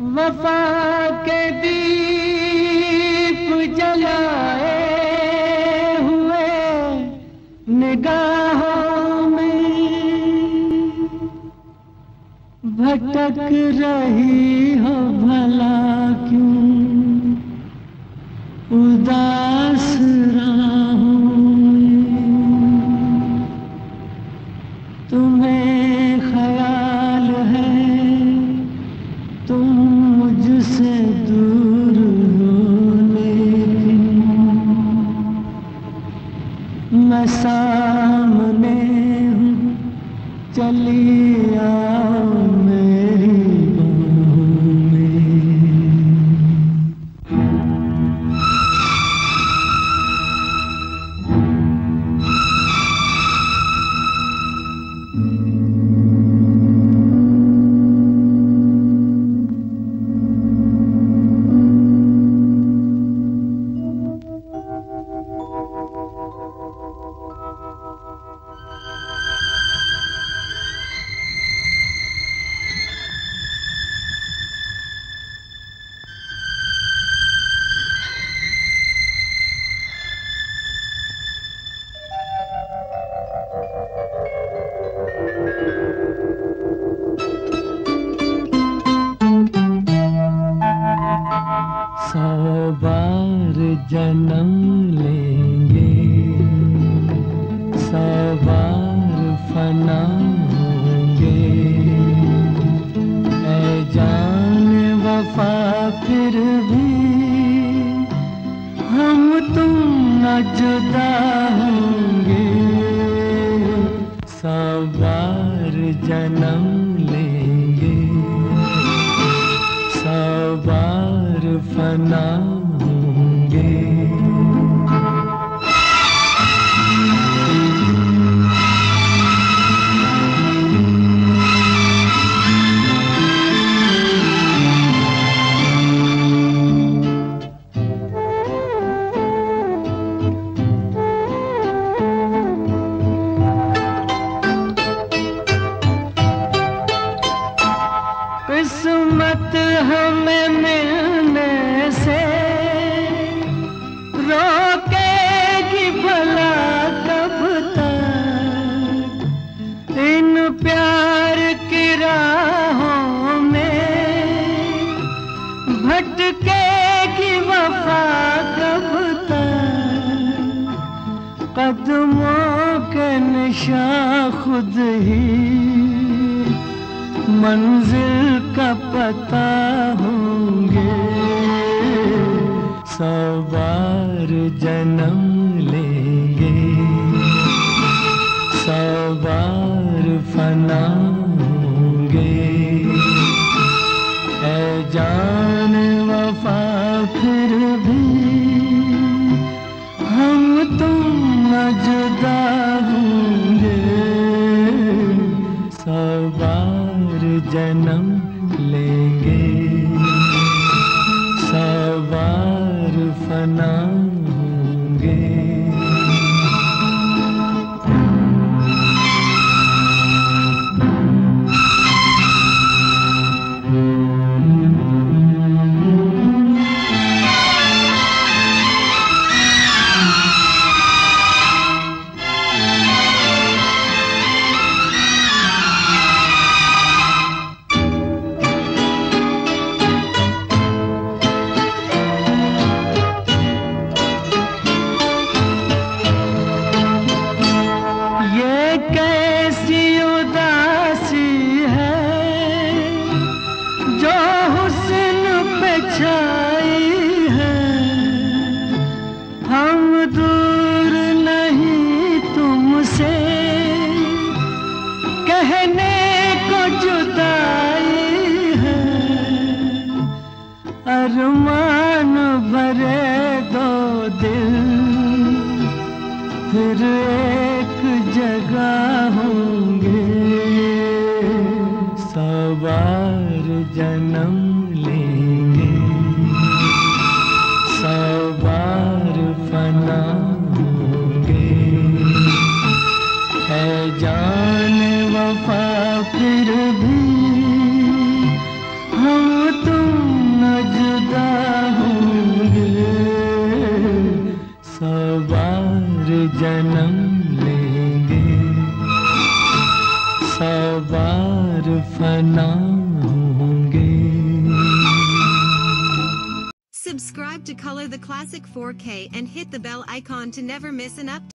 वफा के दीप जलाए हुए निगाहों में। भटक रही हो भला क्यों? उदास राहों तुम्हें मैं सामने हूँ चली जन्म लेंगे। सवार फना होंगे। ऐ जान वफा फिर भी हम तुम न जुदा होंगे। सौ बार जन्म लेंगे। सवार फना किस्मत हमें मिलने से रोकेगी भला कब तक इन प्यार की राहों में भटकेगी वफा कब तक? कदमों के निशा खुद ही मंजिल पता होंगे। सौ बार जन्म लेंगे। सौ बार फना होंगे। ऐ जान वफा फिर भी हम तुम न होंगे। सौ बार जन्म अरमान भरे दो दिल फिर एक जगह होंगे। सवार जन्म बार फना होंगे Subscribe to Color the Classic 4K and hit the bell icon to never miss an update.